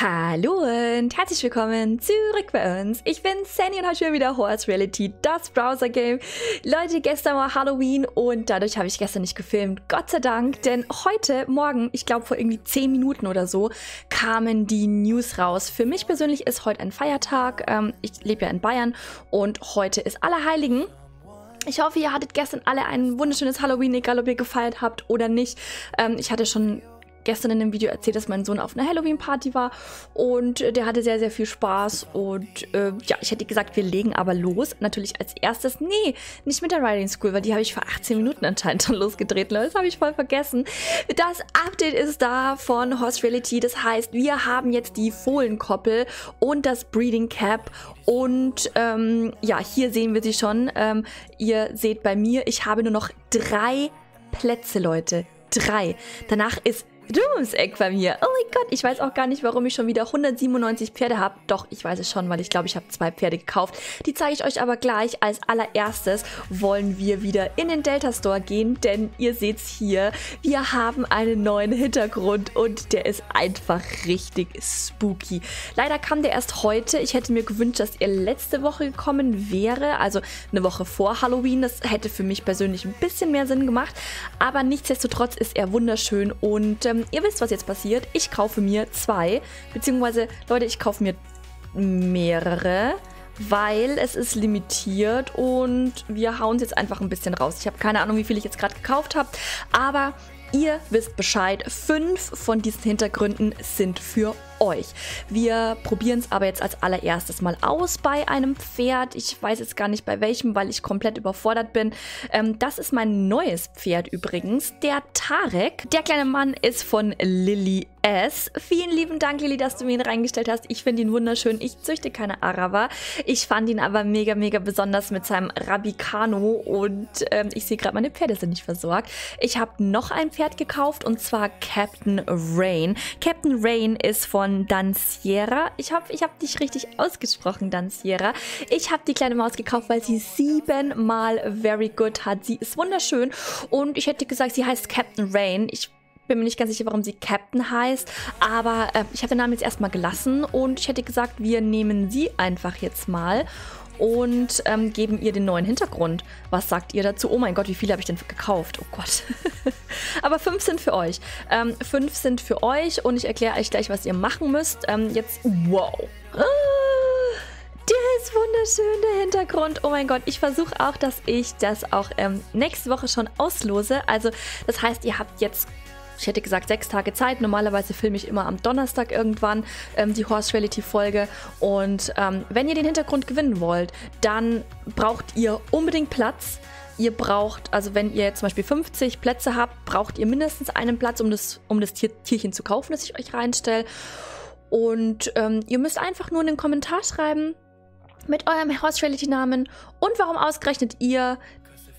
Hallo und herzlich willkommen zurück bei uns. Ich bin Sandy und heute wieder Horse Reality, das Browser-Game. Leute, gestern war Halloween und dadurch habe ich gestern nicht gefilmt. Gott sei Dank, denn heute Morgen, ich glaube vor irgendwie 10 Minuten oder so, kamen die News raus. Für mich persönlich ist heute ein Feiertag. Ähm, ich lebe ja in Bayern und heute ist Allerheiligen. Ich hoffe, ihr hattet gestern alle ein wunderschönes Halloween, egal ob ihr gefeiert habt oder nicht. Ähm, ich hatte schon gestern in dem Video erzählt, dass mein Sohn auf einer Halloween-Party war und äh, der hatte sehr, sehr viel Spaß und äh, ja, ich hätte gesagt, wir legen aber los. Natürlich als erstes, nee, nicht mit der Riding School, weil die habe ich vor 18 Minuten anscheinend schon losgedreht. Das habe ich voll vergessen. Das Update ist da von Horse Reality. Das heißt, wir haben jetzt die Fohlenkoppel und das Breeding Cap und ähm, ja, hier sehen wir sie schon. Ähm, ihr seht bei mir, ich habe nur noch drei Plätze, Leute. Drei. Danach ist Du ums Eck bei mir. Oh mein Gott, ich weiß auch gar nicht, warum ich schon wieder 197 Pferde habe. Doch, ich weiß es schon, weil ich glaube, ich habe zwei Pferde gekauft. Die zeige ich euch aber gleich. Als allererstes wollen wir wieder in den Delta Store gehen, denn ihr seht's hier, wir haben einen neuen Hintergrund und der ist einfach richtig spooky. Leider kam der erst heute. Ich hätte mir gewünscht, dass er letzte Woche gekommen wäre, also eine Woche vor Halloween. Das hätte für mich persönlich ein bisschen mehr Sinn gemacht, aber nichtsdestotrotz ist er wunderschön und ähm, ähm, ihr wisst, was jetzt passiert. Ich kaufe mir zwei, beziehungsweise, Leute, ich kaufe mir mehrere, weil es ist limitiert und wir hauen es jetzt einfach ein bisschen raus. Ich habe keine Ahnung, wie viel ich jetzt gerade gekauft habe, aber ihr wisst Bescheid. Fünf von diesen Hintergründen sind für euch. Wir probieren es aber jetzt als allererstes mal aus bei einem Pferd. Ich weiß jetzt gar nicht bei welchem, weil ich komplett überfordert bin. Ähm, das ist mein neues Pferd übrigens, der Tarek. Der kleine Mann ist von Lilly S. Vielen lieben Dank, Lilly, dass du mir ihn reingestellt hast. Ich finde ihn wunderschön. Ich züchte keine Araber. Ich fand ihn aber mega, mega besonders mit seinem Rabicano und ähm, ich sehe gerade, meine Pferde sind nicht versorgt. Ich habe noch ein Pferd gekauft und zwar Captain Rain. Captain Rain ist von von Danciera. Ich hoffe, ich habe dich richtig ausgesprochen, Danciera. Ich habe die kleine Maus gekauft, weil sie siebenmal very good hat. Sie ist wunderschön und ich hätte gesagt, sie heißt Captain Rain. Ich bin mir nicht ganz sicher, warum sie Captain heißt, aber äh, ich habe den Namen jetzt erstmal gelassen und ich hätte gesagt, wir nehmen sie einfach jetzt mal und ähm, geben ihr den neuen Hintergrund. Was sagt ihr dazu? Oh mein Gott, wie viele habe ich denn gekauft? Oh Gott. Aber fünf sind für euch. Ähm, fünf sind für euch und ich erkläre euch gleich, was ihr machen müsst. Ähm, jetzt, wow. Ah, der ist wunderschön, der Hintergrund. Oh mein Gott, ich versuche auch, dass ich das auch ähm, nächste Woche schon auslose. Also das heißt, ihr habt jetzt ich hätte gesagt, sechs Tage Zeit. Normalerweise filme ich immer am Donnerstag irgendwann ähm, die Horse Reality Folge. Und ähm, wenn ihr den Hintergrund gewinnen wollt, dann braucht ihr unbedingt Platz. Ihr braucht, also wenn ihr zum Beispiel 50 Plätze habt, braucht ihr mindestens einen Platz, um das, um das Tier, Tierchen zu kaufen, das ich euch reinstelle. Und ähm, ihr müsst einfach nur in den Kommentar schreiben, mit eurem Horse Reality Namen und warum ausgerechnet ihr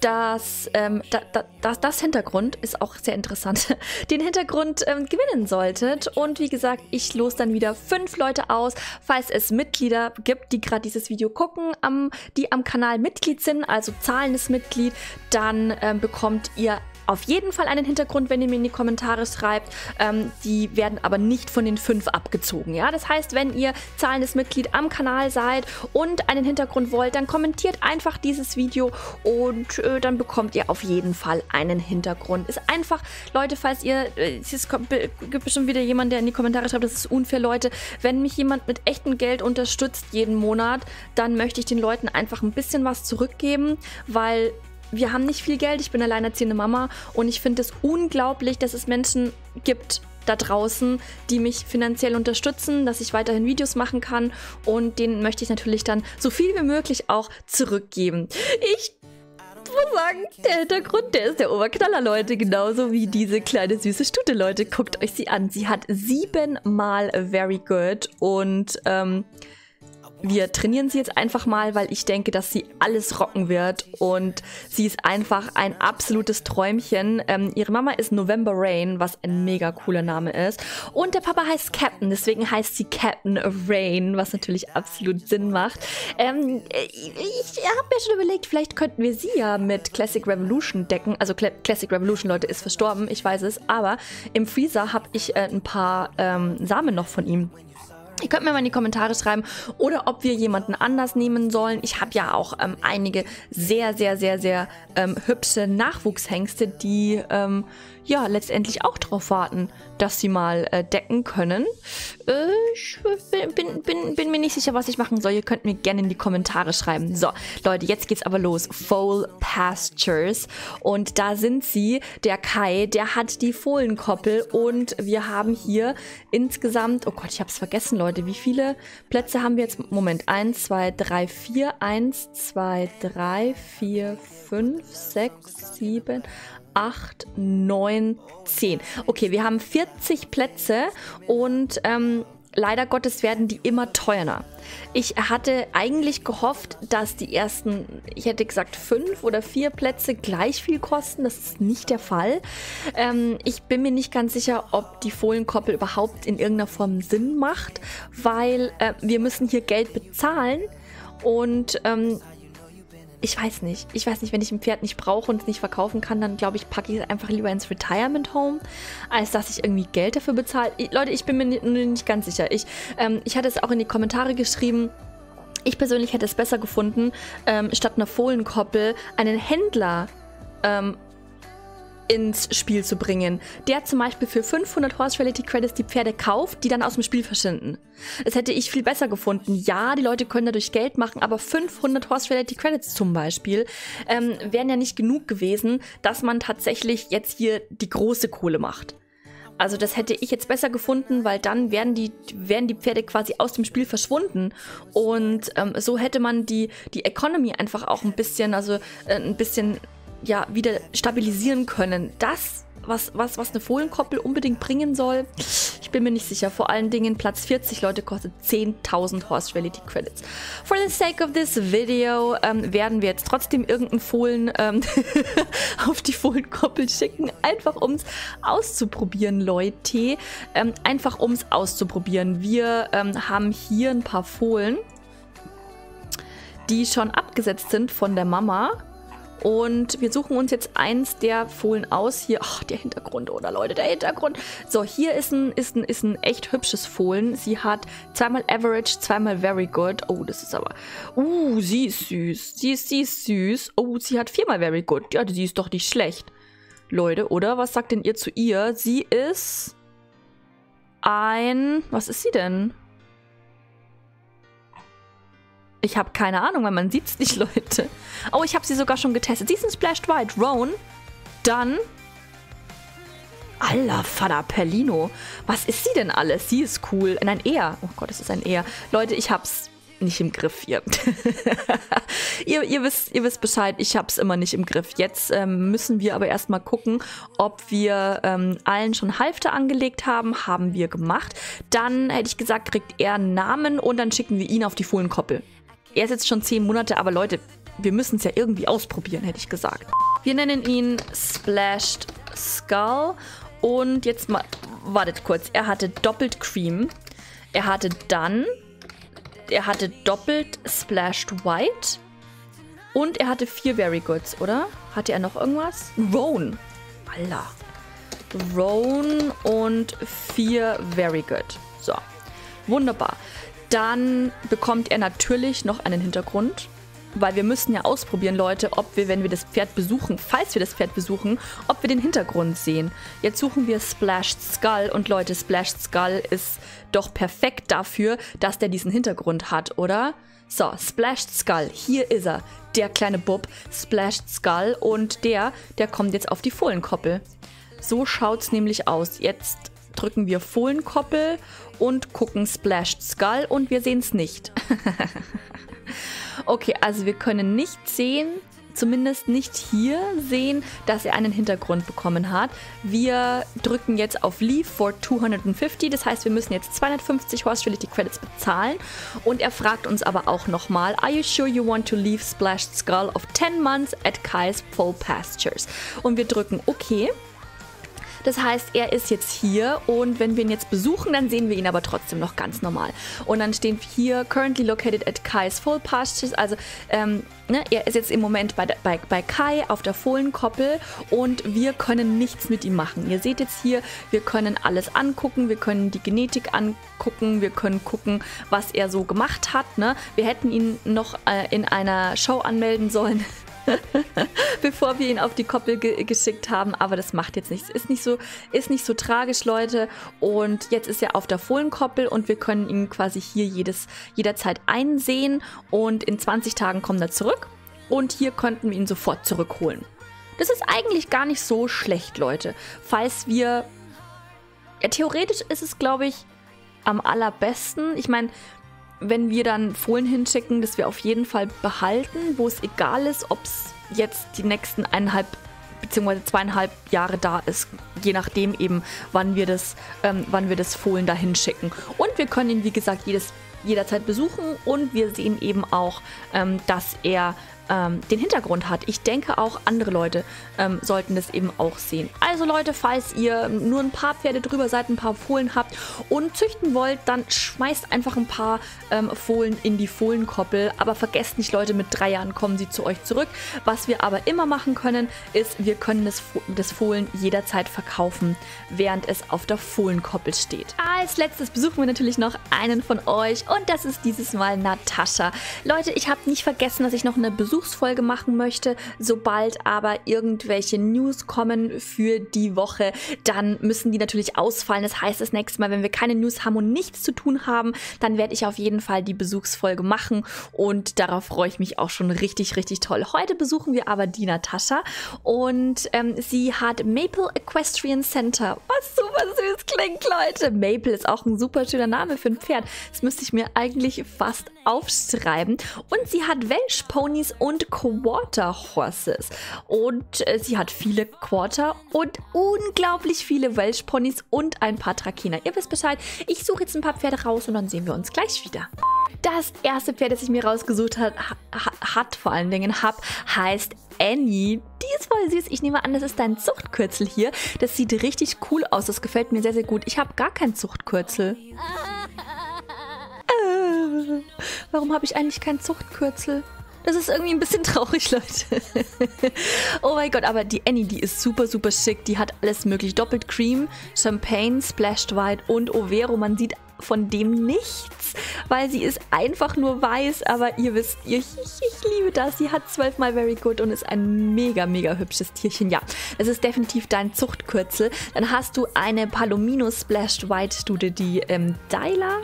dass ähm, da, da, das, Hintergrund ist auch sehr interessant, den Hintergrund ähm, gewinnen solltet. Und wie gesagt, ich los dann wieder fünf Leute aus, falls es Mitglieder gibt, die gerade dieses Video gucken, am, die am Kanal Mitglied sind, also zahlendes Mitglied, dann ähm, bekommt ihr auf jeden Fall einen Hintergrund, wenn ihr mir in die Kommentare schreibt. Ähm, die werden aber nicht von den fünf abgezogen. Ja, das heißt, wenn ihr zahlendes Mitglied am Kanal seid und einen Hintergrund wollt, dann kommentiert einfach dieses Video und äh, dann bekommt ihr auf jeden Fall einen Hintergrund. Ist einfach, Leute, falls ihr, äh, es kommt, gibt bestimmt wieder jemand, der in die Kommentare schreibt, das ist unfair, Leute. Wenn mich jemand mit echtem Geld unterstützt jeden Monat, dann möchte ich den Leuten einfach ein bisschen was zurückgeben, weil wir haben nicht viel Geld, ich bin alleinerziehende Mama und ich finde es unglaublich, dass es Menschen gibt da draußen, die mich finanziell unterstützen, dass ich weiterhin Videos machen kann und denen möchte ich natürlich dann so viel wie möglich auch zurückgeben. Ich muss sagen, der Hintergrund, der ist der Oberknaller, Leute. Genauso wie diese kleine süße Stute, Leute. Guckt euch sie an. Sie hat siebenmal Very Good und ähm, wir trainieren sie jetzt einfach mal, weil ich denke, dass sie alles rocken wird und sie ist einfach ein absolutes Träumchen. Ähm, ihre Mama ist November Rain, was ein mega cooler Name ist. Und der Papa heißt Captain, deswegen heißt sie Captain Rain, was natürlich absolut Sinn macht. Ähm, ich, habe mir schon überlegt, vielleicht könnten wir sie ja mit Classic Revolution decken. Also Cl Classic Revolution, Leute, ist verstorben, ich weiß es. Aber im Freezer habe ich äh, ein paar ähm, Samen noch von ihm. Ihr könnt mir mal in die Kommentare schreiben oder ob wir jemanden anders nehmen sollen. Ich habe ja auch ähm, einige sehr, sehr, sehr, sehr ähm, hübsche Nachwuchshengste, die ähm, ja letztendlich auch darauf warten, dass sie mal äh, decken können. Äh, ich bin, bin, bin, mir nicht sicher, was ich machen soll. Ihr könnt mir gerne in die Kommentare schreiben. So, Leute, jetzt geht's aber los. Foal Pastures. Und da sind sie. Der Kai, der hat die Fohlenkoppel. Und wir haben hier insgesamt, oh Gott, ich habe es vergessen, Leute. Wie viele Plätze haben wir jetzt? Moment, 1, 2, 3, 4. 1, 2, 3, 4, 5, 6, 7, 8, 9, 10. Okay, wir haben 40 Plätze und ähm, leider Gottes werden die immer teurer. Ich hatte eigentlich gehofft, dass die ersten, ich hätte gesagt, fünf oder vier Plätze gleich viel kosten. Das ist nicht der Fall. Ähm, ich bin mir nicht ganz sicher, ob die Fohlenkoppel überhaupt in irgendeiner Form Sinn macht, weil äh, wir müssen hier Geld bezahlen und ähm, ich weiß nicht. Ich weiß nicht, wenn ich ein Pferd nicht brauche und es nicht verkaufen kann, dann glaube ich, packe ich es einfach lieber ins Retirement Home, als dass ich irgendwie Geld dafür bezahle. Leute, ich bin mir nicht, nicht ganz sicher. Ich, ähm, ich hatte es auch in die Kommentare geschrieben. Ich persönlich hätte es besser gefunden, ähm, statt einer Fohlenkoppel einen Händler ähm, ins Spiel zu bringen, der zum Beispiel für 500 Horse Reality Credits die Pferde kauft, die dann aus dem Spiel verschwinden. Das hätte ich viel besser gefunden. Ja, die Leute können dadurch Geld machen, aber 500 Horse Reality Credits zum Beispiel ähm, wären ja nicht genug gewesen, dass man tatsächlich jetzt hier die große Kohle macht. Also das hätte ich jetzt besser gefunden, weil dann wären die, wären die Pferde quasi aus dem Spiel verschwunden. Und ähm, so hätte man die, die Economy einfach auch ein bisschen, also äh, ein bisschen ja, wieder stabilisieren können. Das, was, was, was eine Fohlenkoppel unbedingt bringen soll, ich bin mir nicht sicher. Vor allen Dingen Platz 40, Leute, kostet 10.000 Horse Reality Credits. For the sake of this video ähm, werden wir jetzt trotzdem irgendeinen Fohlen ähm, auf die Fohlenkoppel schicken, einfach um es auszuprobieren, Leute. Ähm, einfach um es auszuprobieren. Wir ähm, haben hier ein paar Fohlen, die schon abgesetzt sind von der Mama. Und wir suchen uns jetzt eins der Fohlen aus. Hier, ach, der Hintergrund, oder Leute, der Hintergrund. So, hier ist ein, ist ein, ist ein echt hübsches Fohlen. Sie hat zweimal Average, zweimal Very Good. Oh, das ist aber... Uh, sie ist süß. Sie ist, sie ist süß. Oh, sie hat viermal Very Good. Ja, sie ist doch nicht schlecht. Leute, oder? Was sagt denn ihr zu ihr? Sie ist ein... Was ist sie denn? Ich habe keine Ahnung, weil man sieht es nicht, Leute. Oh, ich habe sie sogar schon getestet. Sie ist ein Splashed White. Roan. Dann... Alla Fada Perlino. Was ist sie denn alles? Sie ist cool. Nein, er. Oh Gott, es ist ein er. Leute, ich hab's nicht im Griff hier. ihr, ihr, wisst, ihr wisst Bescheid, ich hab's immer nicht im Griff. Jetzt ähm, müssen wir aber erstmal gucken, ob wir ähm, allen schon Halfter angelegt haben. Haben wir gemacht. Dann hätte ich gesagt, kriegt er einen Namen und dann schicken wir ihn auf die Fohlenkoppel. Er ist jetzt schon zehn Monate, aber Leute, wir müssen es ja irgendwie ausprobieren, hätte ich gesagt. Wir nennen ihn Splashed Skull. Und jetzt mal, wartet kurz. Er hatte doppelt Cream. Er hatte dann, er hatte doppelt Splashed White. Und er hatte vier Very Goods, oder? Hatte er noch irgendwas? Roan. Alter. Roan und vier Very Good. So. Wunderbar. Dann bekommt er natürlich noch einen Hintergrund, weil wir müssen ja ausprobieren, Leute, ob wir, wenn wir das Pferd besuchen, falls wir das Pferd besuchen, ob wir den Hintergrund sehen. Jetzt suchen wir Splashed Skull und Leute, Splashed Skull ist doch perfekt dafür, dass der diesen Hintergrund hat, oder? So, Splashed Skull, hier ist er, der kleine Bub, Splashed Skull und der, der kommt jetzt auf die Fohlenkoppel. So schaut's nämlich aus. Jetzt drücken wir Fohlenkoppel und gucken Splashed Skull und wir sehen es nicht. okay, also wir können nicht sehen zumindest nicht hier sehen, dass er einen Hintergrund bekommen hat. Wir drücken jetzt auf Leave for 250, das heißt, wir müssen jetzt 250 Horse Reality Credits bezahlen. Und er fragt uns aber auch nochmal, Are you sure you want to leave Splashed Skull of 10 months at Kai's Full Pastures? Und wir drücken OK. Das heißt, er ist jetzt hier und wenn wir ihn jetzt besuchen, dann sehen wir ihn aber trotzdem noch ganz normal. Und dann stehen hier currently located at Kai's Full Pastures. Also ähm, ne, er ist jetzt im Moment bei, bei, bei Kai auf der Fohlenkoppel und wir können nichts mit ihm machen. Ihr seht jetzt hier, wir können alles angucken, wir können die Genetik angucken, wir können gucken, was er so gemacht hat. Ne? Wir hätten ihn noch äh, in einer Show anmelden sollen. bevor wir ihn auf die Koppel ge geschickt haben. Aber das macht jetzt nichts. Ist nicht so, ist nicht so tragisch, Leute. Und jetzt ist er auf der Fohlenkoppel und wir können ihn quasi hier jedes, jederzeit einsehen. Und in 20 Tagen kommt er zurück. Und hier könnten wir ihn sofort zurückholen. Das ist eigentlich gar nicht so schlecht, Leute. Falls wir. Ja, theoretisch ist es, glaube ich, am allerbesten. Ich meine, wenn wir dann Fohlen hinschicken, dass wir auf jeden Fall behalten, wo es egal ist, ob es jetzt die nächsten eineinhalb bzw. zweieinhalb Jahre da ist, je nachdem eben, wann wir das, ähm, wann wir das Fohlen da hinschicken. Und wir können ihn, wie gesagt, jedes, jederzeit besuchen und wir sehen eben auch, ähm, dass er ähm, den Hintergrund hat. Ich denke auch andere Leute ähm, sollten das eben auch sehen. Also Leute, falls ihr nur ein paar Pferde drüber seid, ein paar Fohlen habt und züchten wollt, dann schmeißt einfach ein paar ähm, Fohlen in die Fohlenkoppel. Aber vergesst nicht, Leute, mit drei Jahren kommen sie zu euch zurück. Was wir aber immer machen können, ist, wir können das, das Fohlen jederzeit verkaufen, während es auf der Fohlenkoppel steht. Als letztes besuchen wir natürlich noch einen von euch und das ist dieses Mal Natascha. Leute, ich habe nicht vergessen, dass ich noch eine Besuch Besuchsfolge machen möchte. Sobald aber irgendwelche News kommen für die Woche, dann müssen die natürlich ausfallen. Das heißt, das nächste Mal, wenn wir keine News haben und nichts zu tun haben, dann werde ich auf jeden Fall die Besuchsfolge machen und darauf freue ich mich auch schon richtig, richtig toll. Heute besuchen wir aber die Natascha und ähm, sie hat Maple Equestrian Center, was super süß klingt, Leute. Maple ist auch ein super schöner Name für ein Pferd. Das müsste ich mir eigentlich fast aufschreiben. Und sie hat Welsh Ponys und und Quarter Horses. Und äh, sie hat viele Quarter und unglaublich viele Welsh Ponys und ein paar Trakehner. Ihr wisst Bescheid. Ich suche jetzt ein paar Pferde raus und dann sehen wir uns gleich wieder. Das erste Pferd, das ich mir rausgesucht hat, hat vor allen Dingen hab, heißt Annie. Die ist voll süß. Ich nehme an, das ist dein Zuchtkürzel hier. Das sieht richtig cool aus. Das gefällt mir sehr, sehr gut. Ich habe gar kein Zuchtkürzel. Äh, warum habe ich eigentlich kein Zuchtkürzel? Das ist irgendwie ein bisschen traurig, Leute. oh mein Gott, aber die Annie, die ist super, super schick. Die hat alles möglich. Doppelt Cream, Champagne, Splashed White und Overo. Man sieht von dem nichts, weil sie ist einfach nur weiß, aber ihr wisst, ich, ich, ich liebe das. Sie hat zwölfmal Very Good und ist ein mega, mega hübsches Tierchen. Ja, es ist definitiv dein Zuchtkürzel. Dann hast du eine Palomino Splashed White Stude, die ähm, Dyla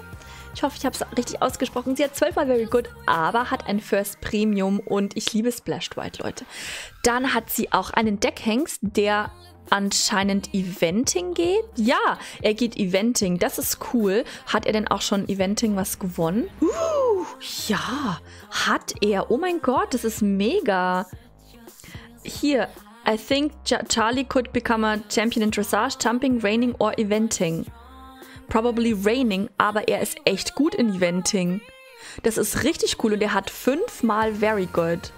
ich hoffe, ich habe es richtig ausgesprochen. Sie hat zwölfmal Very Good, aber hat ein First Premium und ich liebe Splashed White, Leute. Dann hat sie auch einen Deckhengst, der anscheinend Eventing geht. Ja, er geht Eventing. Das ist cool. Hat er denn auch schon Eventing was gewonnen? Uh, ja, hat er. Oh mein Gott, das ist mega. Hier, I think Charlie could become a champion in Dressage, Jumping, Raining or Eventing. Probably Raining, aber er ist echt gut in Eventing. Das ist richtig cool und er hat fünfmal Very Good.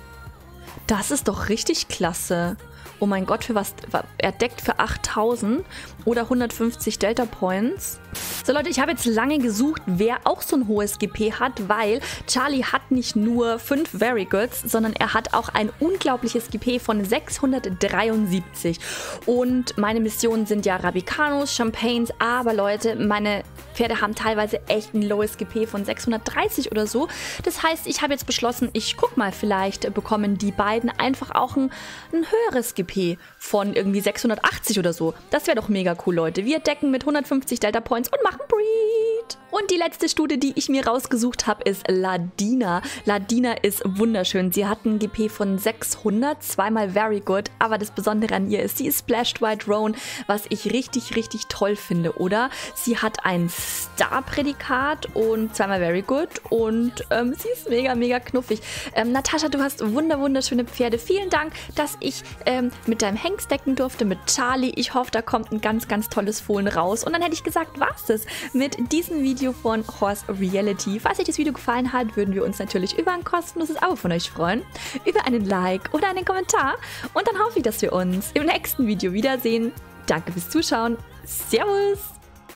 Das ist doch richtig klasse. Oh mein Gott, für was? Er deckt für 8000 oder 150 Delta Points. So Leute, ich habe jetzt lange gesucht, wer auch so ein hohes GP hat, weil Charlie hat nicht nur 5 Very Goods, sondern er hat auch ein unglaubliches GP von 673. Und meine Missionen sind ja Rabicanos, Champagnes, aber Leute, meine Pferde haben teilweise echt ein lowes GP von 630 oder so. Das heißt, ich habe jetzt beschlossen, ich guck mal, vielleicht bekommen die beiden einfach auch ein, ein höheres GP von irgendwie 680 oder so. Das wäre doch mega cool, Leute. Wir decken mit 150 Delta Points und machen Breed. Und die letzte Studie, die ich mir rausgesucht habe, ist Ladina. Ladina ist wunderschön. Sie hat einen GP von 600, zweimal very good. Aber das Besondere an ihr ist, sie ist Splashed White Roan, was ich richtig, richtig toll finde, oder? Sie hat ein Star-Prädikat und zweimal very good und ähm, sie ist mega, mega knuffig. Ähm, Natascha, du hast wunder, wunderschöne Pferde. Vielen Dank, dass ich ähm, mit deinem Hengst decken durfte, mit Charlie. Ich hoffe, da kommt ein ganz, ganz tolles Fohlen raus. Und dann hätte ich gesagt, war's es mit diesem Video von Horse Reality. Falls euch das Video gefallen hat, würden wir uns natürlich über ein kostenloses Abo von euch freuen, über einen Like oder einen Kommentar. Und dann hoffe ich, dass wir uns im nächsten Video wiedersehen. Danke fürs Zuschauen. Servus!